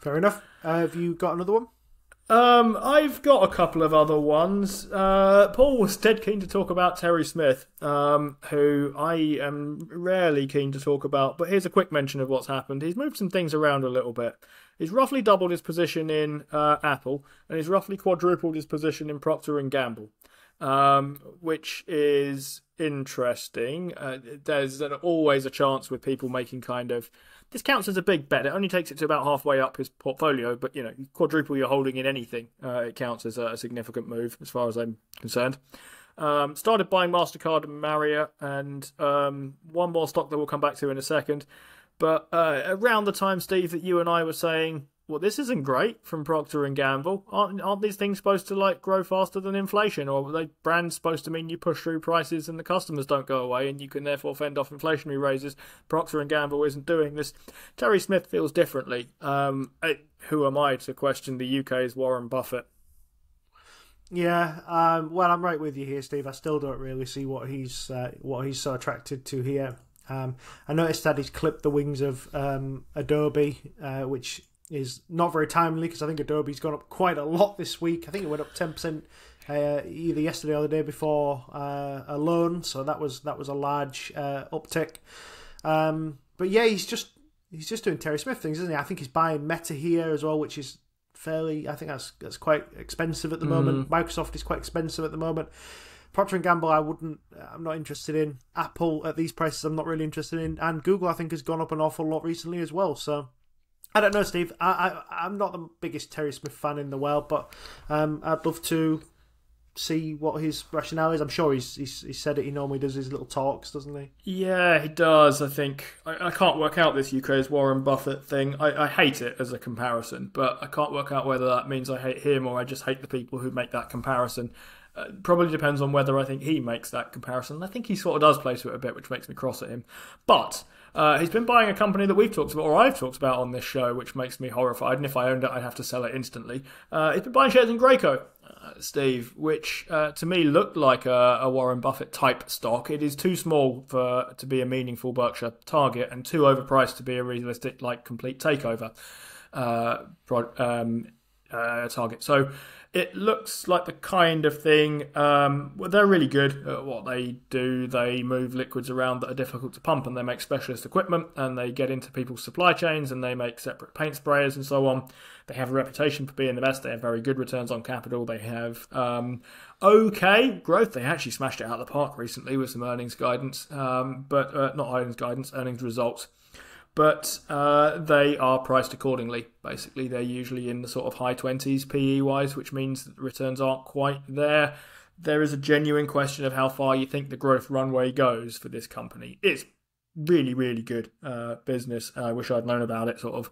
Fair enough. Uh, have you got another one? Um, I've got a couple of other ones. Uh, Paul was dead keen to talk about Terry Smith, um, who I am rarely keen to talk about. But here's a quick mention of what's happened. He's moved some things around a little bit. He's roughly doubled his position in uh, Apple, and he's roughly quadrupled his position in Procter and Gamble, um, which is interesting. Uh, there's always a chance with people making kind of this counts as a big bet. It only takes it to about halfway up his portfolio, but you know, quadruple your holding in anything, uh, it counts as a significant move as far as I'm concerned. Um, started buying Mastercard and Marriott, and um, one more stock that we'll come back to in a second. But uh, around the time, Steve, that you and I were saying well, this isn't great from Procter and Gamble. Aren't, aren't these things supposed to like grow faster than inflation, or are they brands supposed to mean you push through prices and the customers don't go away, and you can therefore fend off inflationary raises? Procter and Gamble isn't doing this. Terry Smith feels differently. Um, who am I to question the UK's Warren Buffett? Yeah, um, well, I'm right with you here, Steve. I still don't really see what he's uh, what he's so attracted to here. Um, I noticed that he's clipped the wings of um, Adobe, uh, which is not very timely because I think Adobe's gone up quite a lot this week. I think it went up ten percent uh, either yesterday or the day before uh, alone. So that was that was a large uh, uptick. Um, but yeah, he's just he's just doing Terry Smith things, isn't he? I think he's buying Meta here as well, which is fairly. I think that's that's quite expensive at the mm. moment. Microsoft is quite expensive at the moment. Procter and Gamble, I wouldn't. I'm not interested in. Apple at these prices, I'm not really interested in. And Google, I think, has gone up an awful lot recently as well. So I don't know, Steve. I, I am not the biggest Terry Smith fan in the world, but um, I'd love to see what his rationale is. I'm sure he's, he's he said it. He normally does his little talks, doesn't he? Yeah, he does. I think I, I can't work out this UK's Warren Buffett thing. I, I hate it as a comparison, but I can't work out whether that means I hate him or I just hate the people who make that comparison. Uh, probably depends on whether I think he makes that comparison. I think he sort of does play to it a bit, which makes me cross at him. But uh, he's been buying a company that we've talked about, or I've talked about on this show, which makes me horrified. And if I owned it, I'd have to sell it instantly. Uh, he's been buying shares in Graco, uh, Steve, which uh, to me looked like a, a, Warren Buffett type stock. It is too small for to be a meaningful Berkshire target, and too overpriced to be a realistic, like complete takeover uh, um, uh, target. So it looks like the kind of thing. Um, well, they're really good at what they do. They move liquids around that are difficult to pump, and they make specialist equipment, and they get into people's supply chains, and they make separate paint sprayers and so on. They have a reputation for being the best. They have very good returns on capital. They have um, okay growth. They actually smashed it out of the park recently with some earnings guidance, um, but uh, not earnings guidance, earnings results but uh, they are priced accordingly. Basically, they're usually in the sort of high 20s PE wise, which means that the returns aren't quite there. There is a genuine question of how far you think the growth runway goes for this company. It's really, really good uh, business. I wish I'd known about it sort of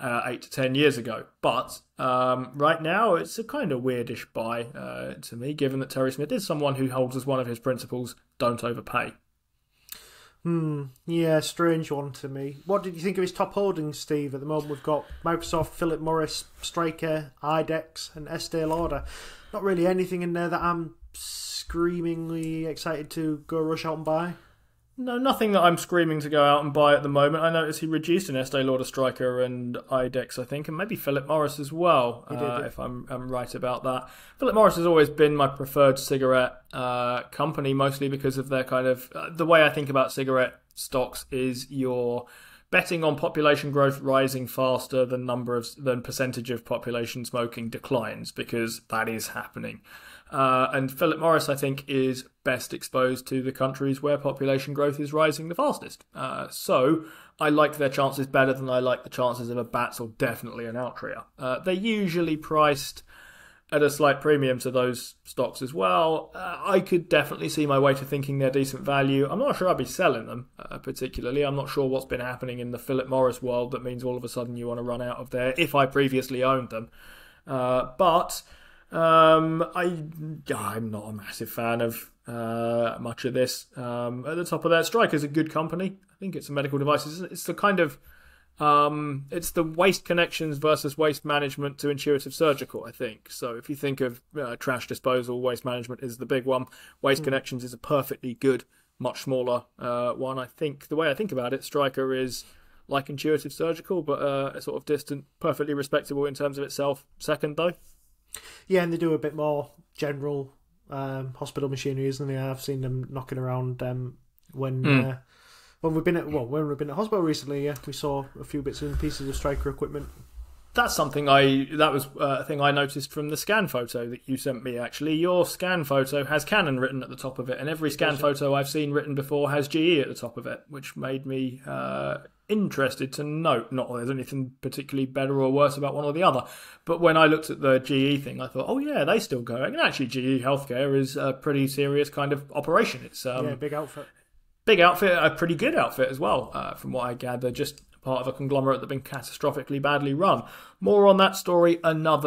uh, eight to ten years ago. But um, right now, it's a kind of weirdish buy uh, to me, given that Terry Smith is someone who holds as one of his principles don't overpay. Hmm. Yeah, strange one to me. What did you think of his top holdings, Steve? At the moment, we've got Microsoft, Philip Morris, Stryker, IDEX, and Estee Lauder. Not really anything in there that I'm screamingly excited to go rush out and buy. No, nothing that I'm screaming to go out and buy at the moment. I noticed he reduced an Estee Lauder Stryker and IDEX, I think, and maybe Philip Morris as well, uh, if I'm, I'm, right about that. Philip Morris has always been my preferred cigarette uh, company, mostly because of their kind of uh, the way I think about cigarette stocks is you're betting on population growth rising faster than number of than percentage of population smoking declines because that is happening. Uh, and Philip Morris, I think, is best exposed to the countries where population growth is rising the fastest. Uh, so I like their chances better than I like the chances of a Bats or definitely an Altria. Uh, they're usually priced at a slight premium to those stocks as well. Uh, I could definitely see my way to thinking they're decent value. I'm not sure I'd be selling them uh, particularly. I'm not sure what's been happening in the Philip Morris world that means all of a sudden you want to run out of there if I previously owned them. Uh, but um, I I'm not a massive fan of uh, much of this. Um, at the top of that, Stryker's a good company. I think it's a medical device. It's the kind of um, it's the waste connections versus waste management to intuitive surgical. I think so. If you think of uh, trash disposal, waste management is the big one. Waste mm. connections is a perfectly good, much smaller uh, one. I think the way I think about it, Stryker is like Intuitive Surgical, but uh, a sort of distant, perfectly respectable in terms of itself. Second though. Yeah, and they do a bit more general um, hospital machinery, isn't they? I've seen them knocking around um, when Mm. uh, when we've been at well when we've been at hospital recently. Yeah, we saw a few bits and pieces of Stryker equipment. That's something I that was uh, a thing I noticed from the scan photo that you sent me. Actually, your scan photo has Canon written at the top of it, and every scan photo I've seen written before has GE at the top of it, which made me uh, interested to note. Not that there's anything particularly better or worse about one or the other, but when I looked at the GE thing, I thought, oh yeah, they still going. And actually, GE Healthcare is a pretty serious kind of operation. It's um, yeah, big outfit. big outfit, a pretty good outfit as well, uh, from what I gather. Just part of a conglomerate that's been catastrophically badly run. More on that story another.